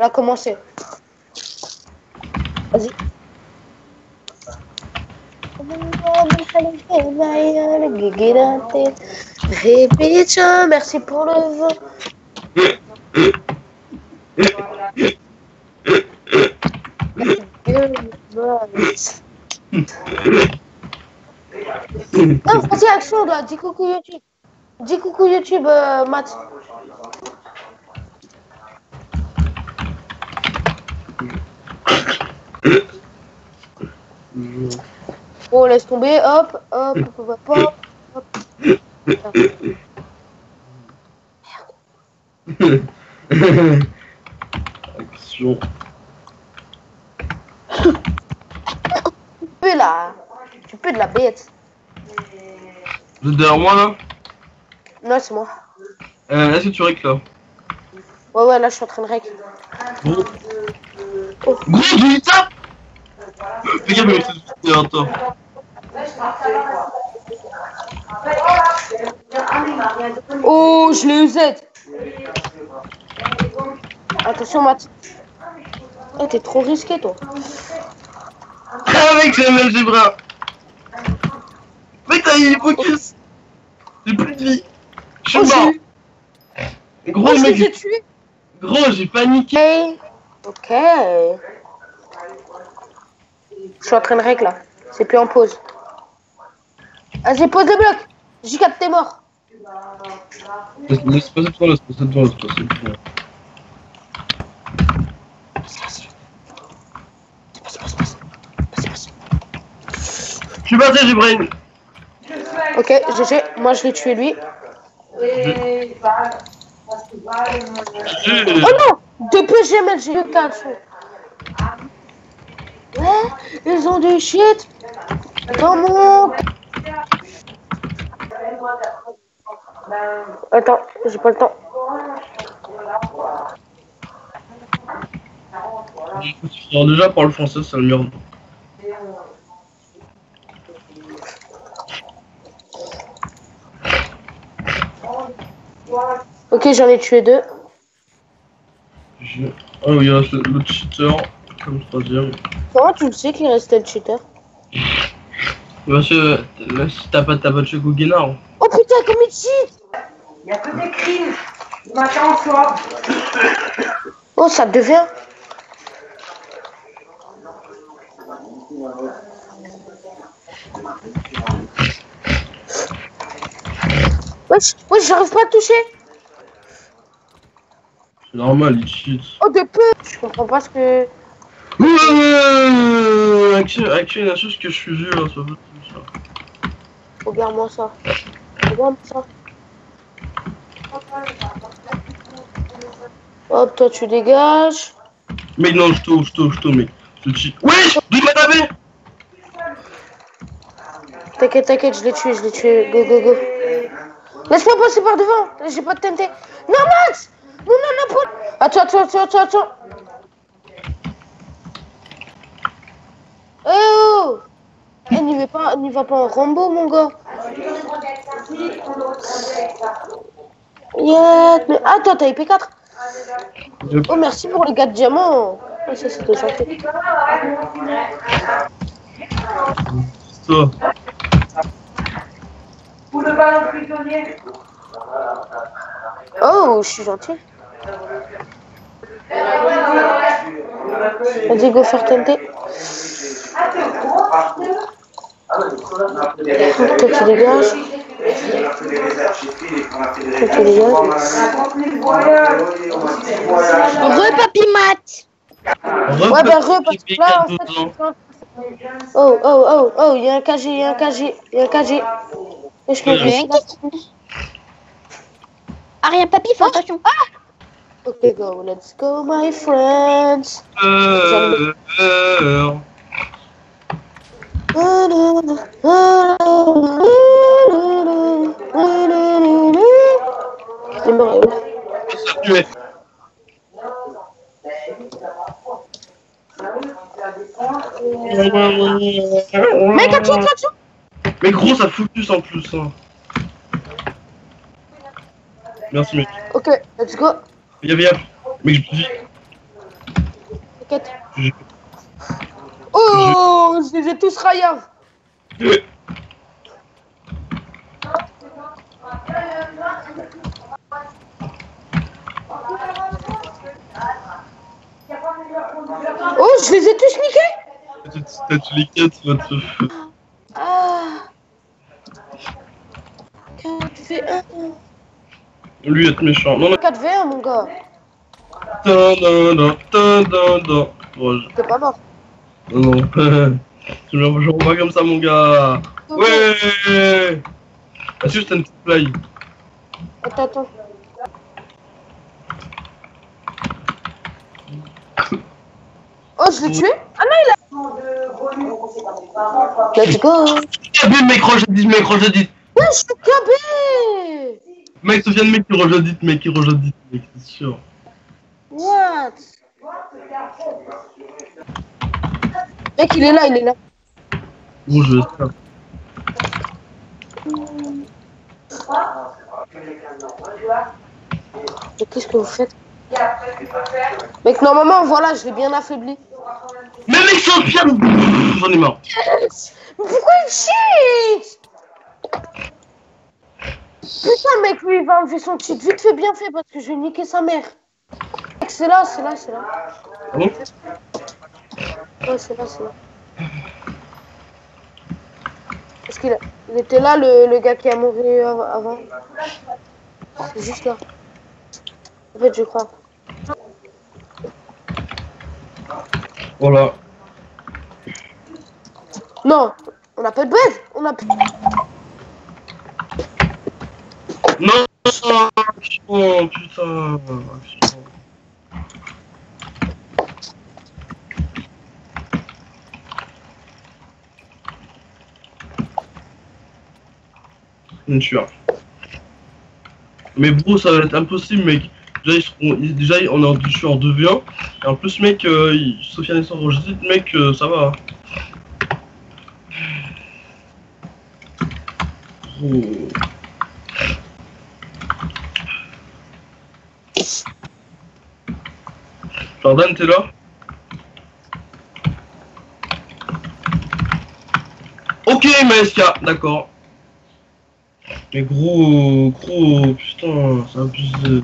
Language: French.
Elle a commencé. Vas-y. Merci pour le vent. Non, vas-y, action, là. Dis coucou YouTube. Dis coucou YouTube, euh, Matt. Bon, laisse tomber. Hop, hop, hop, hop, hop. hop. Action. Tu peux là. Tu peux de la bête. Vous êtes derrière moi là Non, c'est moi. euh, Est-ce que tu règles là Ouais, ouais, là, je suis en train de rec. Gros, Oh. gros, j'ai eu ça Fais gaffe, un. Oh, je l'ai eu Z. Attention, Matt. Oh, t'es trop risqué, toi. J'ai mal j'ai bras Mec, t'as eu focus J'ai plus de vie Je Oh, suis j'ai mort. Gros, Oh, mec, j'ai- tués. gros, j'ai paniqué Ok. Ok. Je suis en train de rec, là. C'est plus en pause. Vas-y, pose le bloc. J4, t'es mort. Laisse laisse passer devant, laisse passer devant, laisse passer devant. Je suis passé, j'ai brain Ok, GG. Moi, je l'ai tué, lui. Oh non Deux PGML, j'ai. Ouais, ils ont du shit dans mon... Attends, j'ai pas le temps. Alors déjà, parle français, c'est le merde. Ok, j'en ai tué deux. Je- Oh, il reste le, le cheater, comme troisième. Comment tu le sais qu'il restait le cheater? Là, si t'as pas, t'as pas de chez Guggenard. Oh putain, comme il cheat Il n'y a que des crimes, du matin au soir. Oh, ça devient... Wesh, wesh, j'arrive pas à toucher C'est normal, il cheat. Oh, de peu Je comprends pas ce que... Action, la chose que je suis vieux, là, ça veut tout ça. Regarde-moi ça. Regarde-moi ça. Hop, toi tu dégages. Mec, non, je t'ouvre, je t'ouvre, je t'ouvre, mec. Je cheat. Wesh, il m'a tapé? T'inquiète, t'inquiète, je l'ai tué, je l'ai tué. Go, go, go. Laisse-moi passer par devant. J'ai pas de TNT. Non, Max Non, non, non, Attends, attends, attends, attends, attends. Oh Eh, n'y va pas, va pas en Rambo, mon gars. Yeah, mais attends, t'as IP4 Je- Oh, merci pour les 4 diamants. Oh, ça, c'était gentil. Oh, je suis gentil. Vas-y, go faire TNT. Toi, tu dégages. Toi, tu dégages. Re papy mat. Ouais, bah, re, parce que là, en fait, Repris quand- Oh, oh, oh, oh, il y a un KG, il y a un KG, il y a un KG. Et je peux Euh, Rien Ah rien papy, fais attention. Ok, go, let's go, my friends. Euh, euh, C'est tuait. Mec, Mais gros, ça focus en plus. Hein. Merci, mec. Ok, let's go. Viens, viens. Mec, je t'inquiète. Oh, je les ai tous rayave. Oh, je les ai tous niqués. T'as tué les 4, what the fuck. Ah. 4v1. Lui être méchant. Non, non. 4v1, mon gars. T'es pas mort. Non, non. je me pas comme ça, mon gars. Ouais si, juste une petite play. Attends, attends. Oh, je l'ai tué? Ah non, il a... Let's go Kabé, mec, rejadite, mec, rejadite. Ouais, je suis cabé Mec, Sofiane, mec, qui rejadite, mec, qui rejadite, mec, c'est sûr. What? Mec, il est là, il est là. Gros, je. Mais qu'est-ce que vous faites? Mec, normalement, voilà, je l'ai bien affaibli. Mais mec, Sofiane J'en ai marre. Mais pourquoi il cheat Putain, mec, lui, il va enlever son cheat. Vite fait, bien fait, parce que je vais niquer sa mère. Mec, c'est là, c'est là, c'est là. Ah Ouais, c'est là, c'est là. Est-ce qu'il a... il était là, le, le gars qui a mouru av- avant C'est juste là. En fait, je crois. Voilà. Non, on n'a pas de base. On a... Non Oh, putain. Mais bro, ça va être impossible, mec. Déjà, ils- déjà on est en, je suis en 2v1. Et en plus, mec, euh, Sofiane et Sandro, je dis, mec, euh, ça va. Gros. Jordan, t'es là? Ok, Maesca, d'accord. Mais gros, gros, putain, c'est abusé.